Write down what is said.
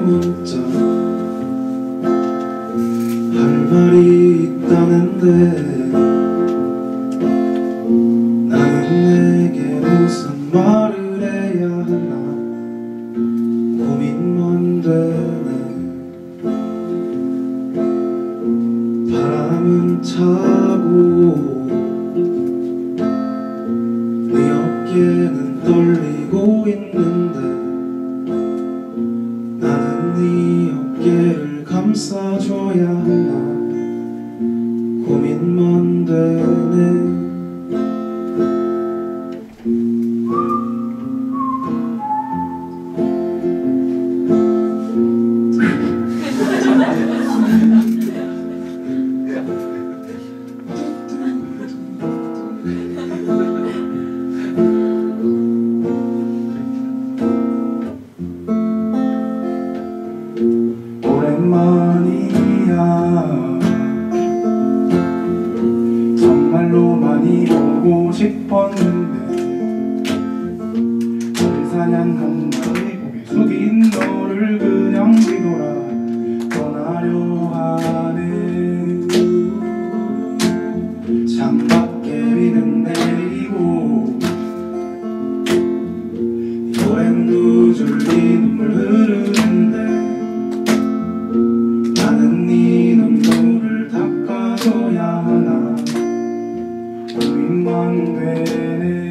묻자. 할 말이 있다는데 나는 내게 무슨 말을 해야 하나? 고민만 되네. 바람은 차고 네 어깨는 떨리고 나는 어깨를 감싸줘야 하나 고민만 되네 오랜만이야 정말로 많이 보고 싶었는데 널 사냥한 나의 고개 숙인 너를 그냥 뒤돌아 떠나려 하네 창밖에 비는 내 고민만 되네